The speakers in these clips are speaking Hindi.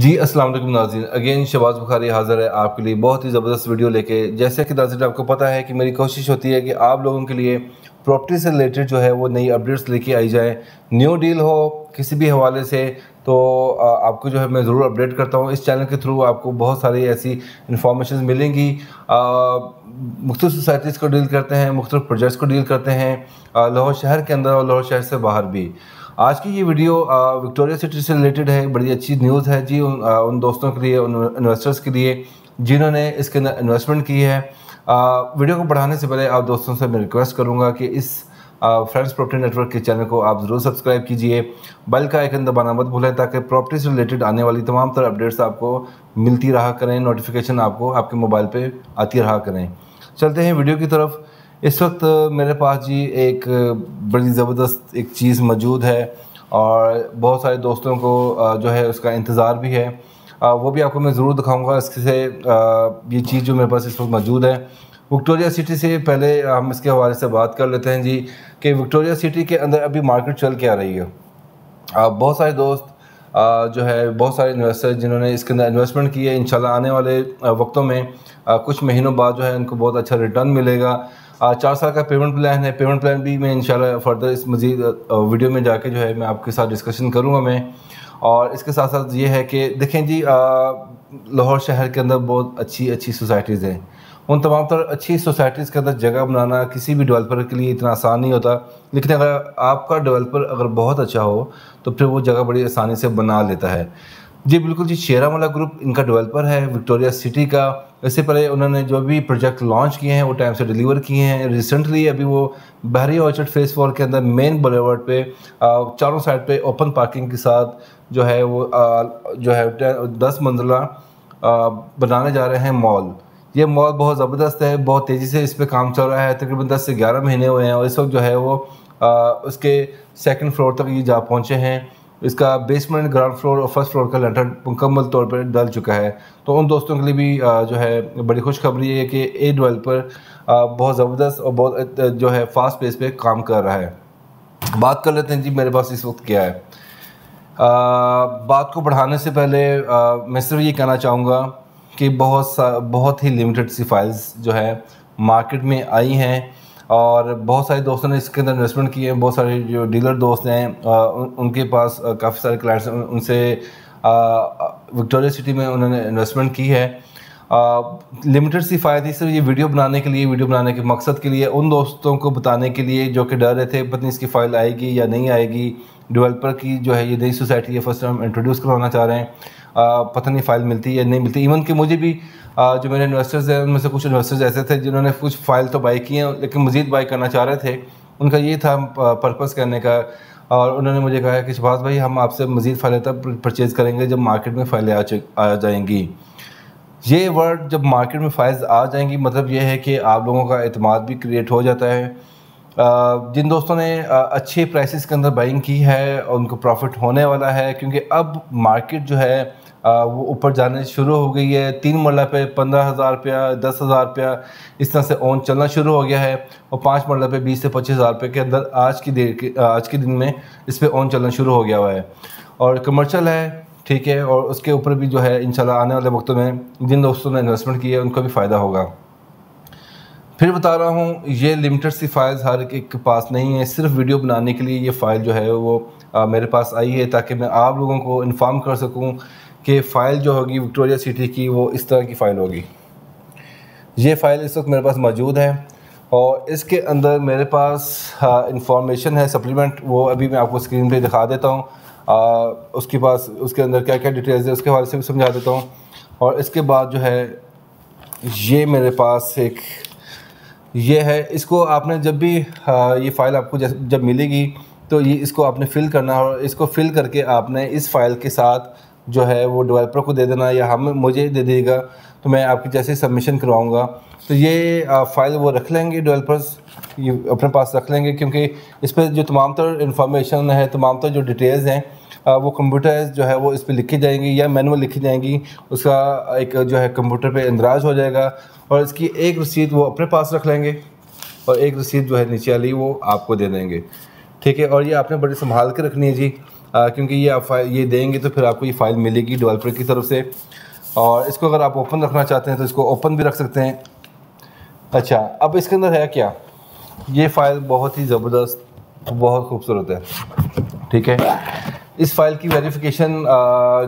जी, अस्सलाम वालेकुम नाज़रीन। अगेन शबाज बुखारी हाज़िर है आपके लिए बहुत ही ज़बरदस्त वीडियो लेके। जैसे कि नाज़रीन, आपको पता है कि मेरी कोशिश होती है कि आप लोगों के लिए प्रॉपर्टी से रिलेटेड जो है वो नई अपडेट्स लेके आई जाए। न्यू डील हो किसी भी हवाले से तो आपको जो है मैं ज़रूर अपडेट करता हूँ। इस चैनल के थ्रू आपको बहुत सारी ऐसी इन्फॉर्मेशन मिलेंगी। मुख्त सोसाइटीज़ को डील करते हैं मुख्तु प्रोजेक्ट्स को डील करते हैं लाहौर शहर के अंदर और लाहौर शहर से बाहर भी। आज की ये वीडियो विक्टोरिया सिटी से रिलेटेड है बड़ी अच्छी न्यूज़ है जी उन, आ, उन दोस्तों के लिए उन इन्वेस्टर्स के लिए जिन्होंने इसके अंदर इन्वेस्टमेंट की है। आ, वीडियो को बढ़ाने से पहले आप दोस्तों से मैं रिक्वेस्ट करूँगा कि इस फ्रेंड्स प्रॉपर्टी नेटवर्क के चैनल को आप ज़रूर सब्सक्राइब कीजिए। बेल का आइकन दबाना मत भूलें ताकि प्रॉपर्टी से रिलेटेड आने वाली तमाम तरह अपडेट्स आपको मिलती रहा करें नोटिफिकेशन आपको आपके मोबाइल पे आती रहा करें। चलते हैं वीडियो की तरफ़। इस वक्त मेरे पास जी एक बड़ी ज़बरदस्त एक चीज़ मौजूद है और बहुत सारे दोस्तों को जो है उसका इंतज़ार भी है। वो भी आपको मैं ज़रूर दिखाऊँगा इससे ये चीज़ जो मेरे पास इस वक्त मौजूद है। विक्टोरिया सिटी से पहले हम इसके हवाले से बात कर लेते हैं जी कि विक्टोरिया सिटी के अंदर अभी मार्केट चल के आ रही है। बहुत सारे दोस्त जो है बहुत सारे इन्वेस्टर जिन्होंने इसके अंदर इन्वेस्टमेंट की है, इंशाल्लाह आने वाले वक्तों में कुछ महीनों बाद जो है उनको बहुत अच्छा रिटर्न मिलेगा। चार साल का पेमेंट प्लान है। पेमेंट प्लान भी मैं इंशाल्लाह फर्दर इस मज़ीद वीडियो में जाके जो है मैं आपके साथ डिस्कशन करूँगा मैं। और इसके साथ साथ ये है कि देखें जी लाहौर शहर के अंदर बहुत अच्छी अच्छी सोसाइटीज़ हैं। उन तमाम तर अच्छी सोसाइटीज़ के अंदर जगह बनाना किसी भी डेवलपर के लिए इतना आसान नहीं होता। लेकिन अगर आपका डेवलपर अगर बहुत अच्छा हो तो फिर वो जगह बड़ी आसानी से बना लेता है। जी, बिल्कुल जी, शेरामला ग्रुप इनका डेवलपर है विक्टोरिया सिटी का। इससे पहले उन्होंने जो भी प्रोजेक्ट लॉन्च किए हैं, वो टाइम से डिलीवर किए हैं। रिसेंटली अभी वो बहरी ऑर्चर्ड फेस फोर के अंदर मेन बुलेवर्ड पे चारों साइड पे ओपन पार्किंग के साथ जो है वो जो है दस मंजिला बनाने जा रहे हैं मॉल ये मॉल बहुत ज़बरदस्त है, बहुत तेज़ी से इस पर काम चल रहा है। तकरीबन दस से ग्यारह महीने हुए हैं और इस वक्त जो है वो उसके सेकंड फ्लोर तक ये जा पहुँचे हैं। इसका बेसमेंट ग्राउंड फ्लोर और फ़र्स्ट फ्लोर का लेंटर मुकम्मल तौर पर डल चुका है। तो उन दोस्तों के लिए भी जो है बड़ी खुशखबरी है कि ए डेवलपर बहुत ज़बरदस्त और बहुत जो है फास्ट पेस पे काम कर रहा है। बात कर लेते हैं जी मेरे पास इस वक्त क्या है। आ, बात को बढ़ाने से पहले आ, मैं सिर्फ़ ये कहना चाहूँगा कि बहुत सा बहुत ही लिमिटेड सी फाइल्स जो है मार्केट में आई हैं। और बहुत सारे दोस्तों ने इसके अंदर इन्वेस्टमेंट किए हैं बहुत सारे जो डीलर दोस्त हैं उन, उनके पास काफ़ी सारे क्लाइंट्स हैं उनसे विक्टोरिया सिटी में उन्होंने इन्वेस्टमेंट की है। लिमिटेड सी फ़ायदे सिर्फ़ ये वीडियो बनाने के लिए वीडियो बनाने के मकसद के लिए उन दोस्तों को बताने के लिए जो कि डर रहे थे पता नहीं इसकी फ़ाइल आएगी या नहीं आएगी। डेवलपर की जो है ये नई सोसाइटी है फ़र्स्ट टाइम इंट्रोड्यूस करवाना चाह रहे हैं। पता नहीं फ़ाइल मिलती या नहीं मिलती। इवन कि मुझे भी जो मेरे इन्वेस्टर्स हैं उनमें से कुछ इन्वेस्टर्स ऐसे थे जिन्होंने कुछ फ़ाइल तो बाई की हैं लेकिन मज़ीद बाई करना चाह रहे थे। उनका ये था पर्पज़ करने का। और उन्होंने मुझे कहा कि शबाज भाई हम आपसे मज़ीद फ़ाइलें तब परचेज़ करेंगे जब मार्केट में फ़ाइलें आ, आ जाएँगी। ये वर्ड जब मार्केट में फ़ाइज आ जाएँगी मतलब ये है कि आप लोगों का अतमाद भी क्रिएट हो जाता है। जिन दोस्तों ने अच्छे प्राइसेस के अंदर बाइंग की है उनको प्रॉफिट होने वाला है क्योंकि अब मार्केट जो है वो ऊपर जाने शुरू हो गई है। तीन मरला पे पंद्रह हज़ार रुपया दस हज़ार रुपया इस तरह से ओन चलना शुरू हो गया है और पाँच मरला पे बीस से पच्चीस हज़ार रुपये के अंदर आज की देर के आज के दिन में इस पर ओन चलना शुरू हो गया हुआ है। और कमर्शल है ठीक है और उसके ऊपर भी जो है इंशाल्लाह आने वाले वक्तों में जिन दोस्तों ने इन्वेस्टमेंट की है उनको भी फ़ायदा होगा। फिर बता रहा हूँ ये लिमिटेड सी फाइल्स हर एक के पास नहीं है। सिर्फ़ वीडियो बनाने के लिए ये फ़ाइल जो है वो आ, मेरे पास आई है ताकि मैं आप लोगों को इन्फॉर्म कर सकूँ कि फ़ाइल जो होगी विक्टोरिया सिटी की, वो इस तरह की फ़ाइल होगी। ये फ़ाइल इस वक्त मेरे पास मौजूद है और इसके अंदर मेरे पास इंफॉर्मेशन है सप्लीमेंट वो अभी मैं आपको स्क्रीन पे दिखा देता हूँ। उसके पास, उसके अंदर क्या क्या डिटेल्स है, उसके हवाले से भी समझा देता हूँ। और इसके बाद जो है, ये मेरे पास एक, ये है, इसको आपने जब भी ये फ़ाइल आपको जब मिलेगी तो ये इसको आपने फ़िल करना है और इसको फ़िल करके आपने इस फ़ाइल के साथ जो है वो डेवलपर को दे देना या हम, मुझे दे देगा तो मैं आपकी जैसे सबमिशन करवाऊँगा। तो ये फ़ाइल वो रख लेंगे डेवलपर्स ये अपने पास रख लेंगे, क्योंकि इस पर जो तमाम तर इन्फॉर्मेशन है तमाम तर जो डिटेल्स हैं वो कंप्यूटर जो है वो इस पर लिखी जाएँगी या मैनुअल लिखी जाएँगी, उसका एक जो है कंप्यूटर पे इंदराज हो जाएगा और इसकी एक रसीद वो अपने पास रख लेंगे और एक रसीद जो है नीचे वाली वो आपको दे देंगे। ठीक है, और ये आपने बड़ी संभाल के रखनी है जी। क्योंकि ये आप फ़ाइल ये देंगे तो फिर आपको ये फ़ाइल मिलेगी डेवलपर की तरफ़ से। और इसको अगर आप ओपन रखना चाहते हैं तो इसको ओपन भी रख सकते हैं। अच्छा अब इसके अंदर है क्या? ये फ़ाइल बहुत ही ज़बरदस्त, बहुत खूबसूरत है। ठीक है? इस फ़ाइल की वेरिफिकेशन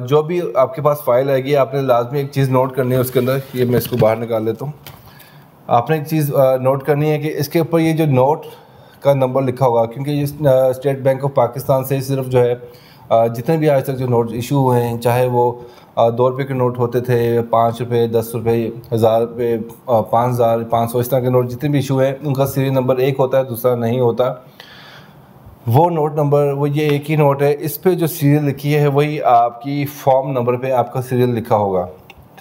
जो भी आपके पास फ़ाइल आएगी, आपने लाजमी एक चीज़ नोट करनी है उसके अंदर। ये मैं इसको बाहर निकाल लेता हूँ। आपने एक चीज़ नोट करनी है कि इसके ऊपर ये जो नोट का नंबर लिखा होगा, क्योंकि ये स्टेट बैंक ऑफ़ पाकिस्तान से सिर्फ़ जो है जितने भी आज तक जो नोट इशू हुए हैं, चाहे वो दो रुपये के नोट होते थे, पाँच रुपये दस रुपये हज़ार रुपये पाँच हज़ार, पाँच सौ, इस तरह के नोट जितने भी इशू हैं, उनका सीरियल नंबर एक होता है, दूसरा नहीं होता। वो नोट नंबर, वो ये एक ही नोट है, इस पर जो सीरियल लिखी है, वही आपकी फॉर्म नंबर पे आपका सीरियल लिखा होगा।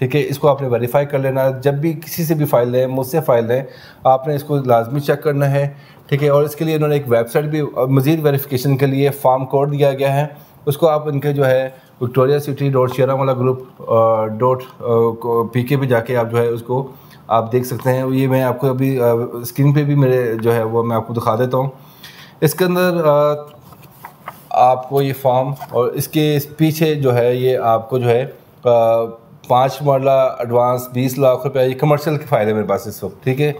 ठीक है, इसको आपने वेरीफाई कर लेना। है जब भी किसी से भी फ़ाइल लें मुझसे फ़ाइल लें आपने इसको लाजमी चेक करना है, ठीक है? और इसके लिए इन्होंने एक वेबसाइट भी मज़ीद वेरीफिकेशन के लिए फार्म कोड दिया गया है। उसको आप इनके जो है विक्टोरिया सिटी डॉट शेरा वाला ग्रुप डॉट पी के पे जाके आप जो है उसको आप देख सकते हैं। ये मैं आपको अभी स्क्रीन पे भी मेरे जो है वो मैं आपको दिखा देता हूँ। इसके अंदर आपको ये फॉर्म और इसके पीछे जो है ये आपको जो है पाँच मरला एडवांस बीस लाख रुपया ये कमर्शियल के फ़ायदे मेरे पास इस वक्त ठीक है?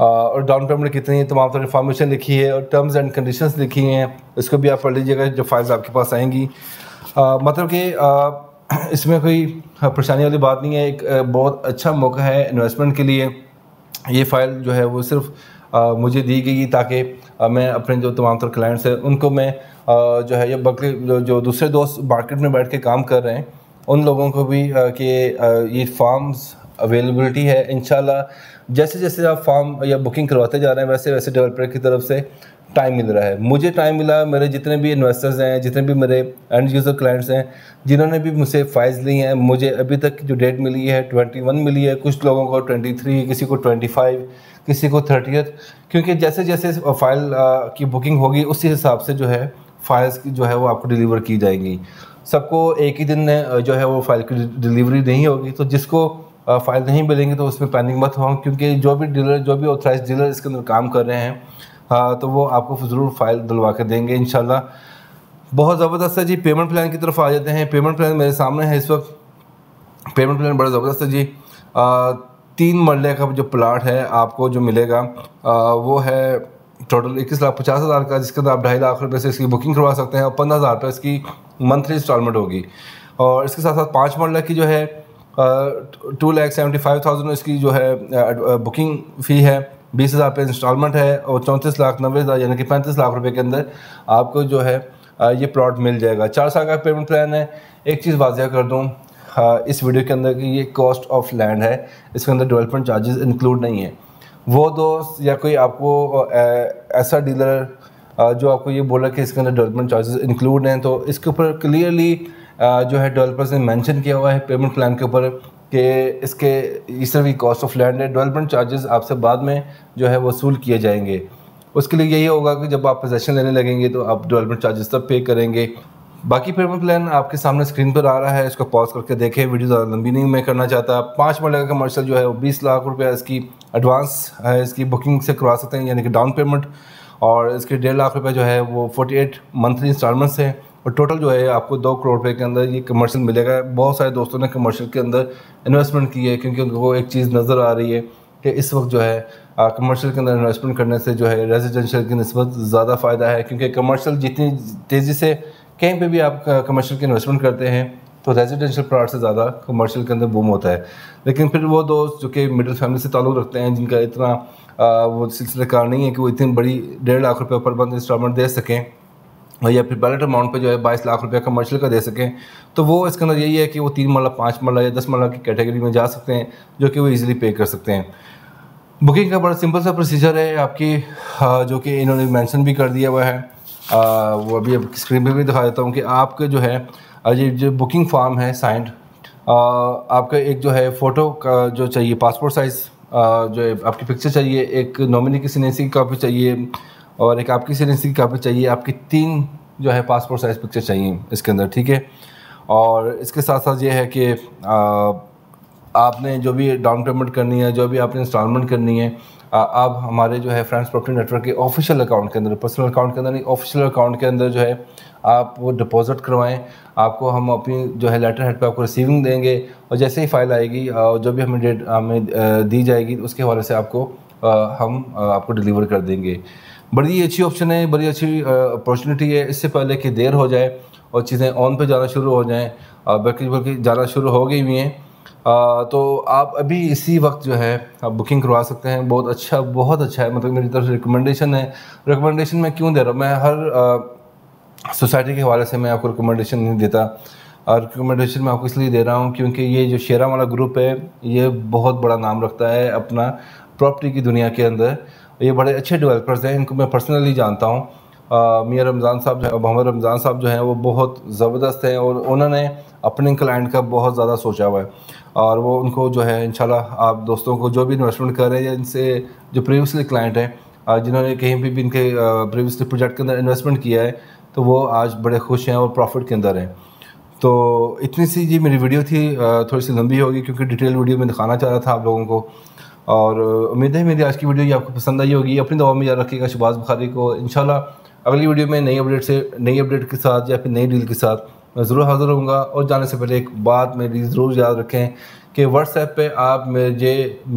और डाउन पेमेंट कितनी तमाम तरह इन्फॉर्मेशन लिखी है और टर्म्स एंड कंडीशंस लिखी हैं इसको भी आप पढ़ लीजिएगा जो फाइल्स आपके पास आएँगी। आ, मतलब कि इसमें कोई परेशानी वाली बात नहीं है एक बहुत अच्छा मौका है इन्वेस्टमेंट के लिए। ये फ़ाइल जो है वो सिर्फ़ आ, मुझे दी गई ताकि मैं अपने जो तमाम तर क्लाइंट्स हैं उनको मैं आ, जो है ये बल्कि जो, जो दूसरे दोस्त मार्केट में बैठ के काम कर रहे हैं उन लोगों को भी कि ये फॉर्म्स अवेलेबलिटी है इन जैसे जैसे आप फॉर्म या बुकिंग करवाते जा रहे हैं, वैसे वैसे डेवलपर की तरफ़ से टाइम मिल रहा है। मुझे टाइम मिला, मेरे जितने भी इन्वेस्टर्स हैं, जितने भी मेरे एंड यूज़र क्लाइंट्स हैं, जिन्होंने भी मुझसे फाइल्स ली हैं, मुझे अभी तक जो डेट मिली है ट्वेंटी वन मिली है, कुछ लोगों को ट्वेंटी थ्री किसी को ट्वेंटी फाइव किसी को थर्टियथ क्योंकि जैसे जैसे फ़ाइल की बुकिंग होगी, उसी हिसाब से जो है फाइल्स की जो है वो आपको डिलीवर की जाएँगी। सबको एक ही दिन जो है वो फ़ाइल की डिलीवरी नहीं होगी। तो जिसको फ़ाइल नहीं मिलेंगे तो उसमें पैनिंग मत हो क्योंकि जो भी डीलर जो भी ऑथराइज डीलर इसके अंदर काम कर रहे हैं हाँ तो वो आपको ज़रूर फ़ाइल दिलवा के देंगे इन बहुत ज़बरदस्त है जी पेमेंट प्लान की तरफ़ आ जाते हैं। पेमेंट प्लान मेरे सामने है इस वक्त। पेमेंट प्लान बड़ा ज़बरदस्त है जी। आ, तीन मरले का जो प्लाट है आपको जो मिलेगा आ, वो है टोटल इक्कीस लाख पचास हज़ार का जिसके अंदर आप ढाई लाख रुपये से इसकी बुकिंग करवा सकते हैं और पंद्रह हज़ार रुपये इसकी मंथली इंस्टॉलमेंट होगी। और इसके साथ साथ पाँच मरले की जो है two lakh seventy five thousand इसकी जो है बुकिंग फ़ी है। बीस हज़ार रुपये इंस्टॉलमेंट है और चौंतीस लाख नब्बे हज़ार यानी कि पैंतीस लाख रुपये के अंदर आपको जो है ये प्लॉट मिल जाएगा। चार साल का पेमेंट प्लान है। एक चीज़ वाजिया कर दूँ इस वीडियो के अंदर कि ये कॉस्ट ऑफ़ लैंड है। इसके अंदर डेवलपमेंट चार्जेस इंक्लूड नहीं है। वो दोस्त या कोई आपको ऐसा डीलर जो आपको ये बोला कि इसके अंदर डेवलपमेंट चार्जेस इंक्लूड हैं तो इसके ऊपर क्लियरली जो है डेवलपर्स ने मेंशन किया हुआ है पेमेंट प्लान के ऊपर कि इसके इस तरह की कॉस्ट ऑफ़ लैंड है डेवलपमेंट चार्जेस आपसे बाद में जो है वसूल किए जाएँगे। उसके लिए यही होगा कि जब आप पोजेशन लेने लगेंगे तो आप डेवलपमेंट चार्जेस तब पे करेंगे। बाकी पेमेंट प्लान आपके सामने स्क्रीन पर आ रहा है, इसको पॉज करके देखें। वीडियो ज़्यादा लंबी नहीं, मैं करना चाहता। पाँच मिनट का कमर्शल जो है वो बीस लाख रुपया इसकी एडवांस है इसकी बुकिंग से करवा सकते हैं, यानी कि डाउन पेमेंट और इसके डेढ़ लाख रुपये जो है वो फोर्टी एट मंथली इंस्टॉलमेंट्स हैं और टोटल जो है आपको दो करोड़ रुपये के अंदर ये कमर्शियल मिलेगा। बहुत सारे दोस्तों ने कमर्शियल के अंदर इन्वेस्टमेंट की है क्योंकि उनको एक चीज़ नज़र आ रही है कि इस वक्त जो है कमर्शियल के अंदर इन्वेस्टमेंट करने से जो है रेजिडेंशियल की नस्बत ज़्यादा फ़ायदा है क्योंकि कमर्शियल जितनी तेज़ी से कहीं पे भी आप कमर्शियल की इन्वेस्टमेंट करते हैं तो रेजिडेंशियल प्लॉट से ज़्यादा कमर्शियल के अंदर बूम होता है। लेकिन फिर वो दोस्त जो कि मिडिल फैमिली से ताल्लुक़ रखते हैं, जिनका इतना वो सिलसिले कार नहीं है कि वो इतनी बड़ी डेढ़ लाख रुपये पर बंद इंस्टॉलमेंट दे सकें या फिर बैलेट अमाउंट पे जो है बाईस लाख रुपया कमर्शियल का दे सकें। तो वो इसके अंदर यही है कि वो तीन मरला, पाँच मरला या दस मरला की कैटेगरी में जा सकते हैं, जो कि वो इजीली पे कर सकते हैं। बुकिंग का बड़ा सिंपल सा प्रोसीजर है, आपकी जो कि इन्होंने मेंशन भी कर दिया हुआ है। वो अभी अब स्क्रीन पे भी दिखा देता हूँ कि आपके जो है ये जो बुकिंग फॉर्म है साइंड आपका एक जो है फ़ोटो का जो चाहिए पासपोर्ट साइज़ जो आपकी पिक्चर चाहिए, एक नॉमिनी की सीनेसी की कापी चाहिए और एक आपकी सीनेसी की कापी चाहिए, आपकी तीन जो है पासपोर्ट साइज़ पिक्चर चाहिए इसके अंदर, ठीक है? और इसके साथ साथ ये है कि आपने जो भी डाउन पेमेंट करनी है, जो भी आपने इंस्टॉलमेंट करनी है आप हमारे जो है फ्रेंड्स प्रॉपर्टी नेटवर्क के ऑफिशियल अकाउंट के अंदर, पर्सनल अकाउंट के अंदर नहीं, ऑफिशियल अकाउंट के अंदर जो है आप वो डिपॉजिट करवाएँ, आपको हम अपनी जो है लेटर हेड पे आपको रिसीविंग देंगे और जैसे ही फ़ाइल आएगी और जो भी हमें डेट हमें दी जाएगी, उसके हवाले से आपको हम आपको डिलीवर कर देंगे। बड़ी अच्छी ऑप्शन है, बड़ी अच्छी अपॉर्चुनिटी है, इससे पहले कि देर हो जाए और चीज़ें ऑन पे जाना शुरू हो जाएँ बल्कि बल्कि जाना शुरू हो गई हुई हैं। तो आप अभी इसी वक्त जो है, आप बुकिंग करवा सकते हैं। बहुत अच्छा बहुत अच्छा है। मतलब मेरी तरफ़ से रिकमेंडेशन है। रिकमेंडेशन मैं क्यों दे रहा हूँ? मैं हर सोसाइटी के हवाले से मैं आपको रिकमेंडेशन नहीं देता। और रिकमेंडेशन मैं आपको इसलिए दे रहा हूँ क्योंकि ये जो शेरा वाला ग्रुप है, ये बहुत बड़ा नाम रखता है अपना प्रॉपर्टी की दुनिया के अंदर। ये बड़े अच्छे डेवलपर्स हैं, इनको मैं पर्सनली जानता हूँ। मियाँ रमज़ान साहब जो मोहम्मद रमज़ान साहब जो हैं वो बहुत ज़बरदस्त हैं और उन्होंने अपने क्लाइंट का बहुत ज़्यादा सोचा हुआ है। और वो उनको जो है इंशाल्लाह आप दोस्तों को जो भी इन्वेस्टमेंट कर रहे हैं या इनसे जो प्रीवियसली क्लाइंट हैं जिन्होंने कहीं भी, भी इनके प्रीवियसली प्रोजेक्ट के अंदर इन्वेस्टमेंट किया है तो वो आज बड़े खुश हैं और प्रॉफिट के अंदर हैं। तो इतनी सी जी मेरी वीडियो थी थोड़ी सी लंबी होगी क्योंकि डिटेल वीडियो में दिखाना चाह रहा था आप लोगों को। और उम्मीद है मेरी आज की वीडियो ये आपको पसंद आई होगी। अपनी दवा में याद रखिएगा शबाज बुखारी को। इन अगली वीडियो में नई अपडेट से, नई अपडेट के साथ या फिर नई डील के साथ मैं ज़रूर हाज़िर रहूँगा और जाने से पहले एक बात मेरी ज़रूर याद रखें कि व्हाट्सएप पे आप मुझे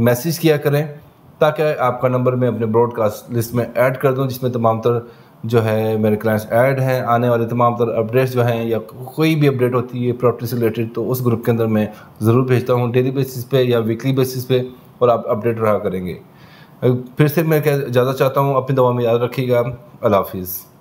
मैसेज किया करें ताकि आपका नंबर मैं अपने ब्रॉडकास्ट लिस्ट में ऐड कर दूँ, जिसमें तमाम तर जो है मेरे क्लाइंट्स ऐड हैं। आने वाले तमाम तर अपडेट्स जो हैं या कोई भी अपडेट होती है प्रॉपर्टी से रिलेटेड तो उस ग्रुप के अंदर मैं ज़रूर भेजता हूँ। डेली बेसिस पे या वीकली बेसिस पे और आप अपडेट रहा करेंगे। फिर से मैं ज़्यादा चाहता हूँ अपनी दवा में याद रखिएगा। अल्लाह हाफिज़।